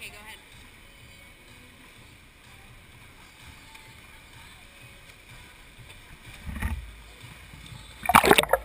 Okay, go ahead.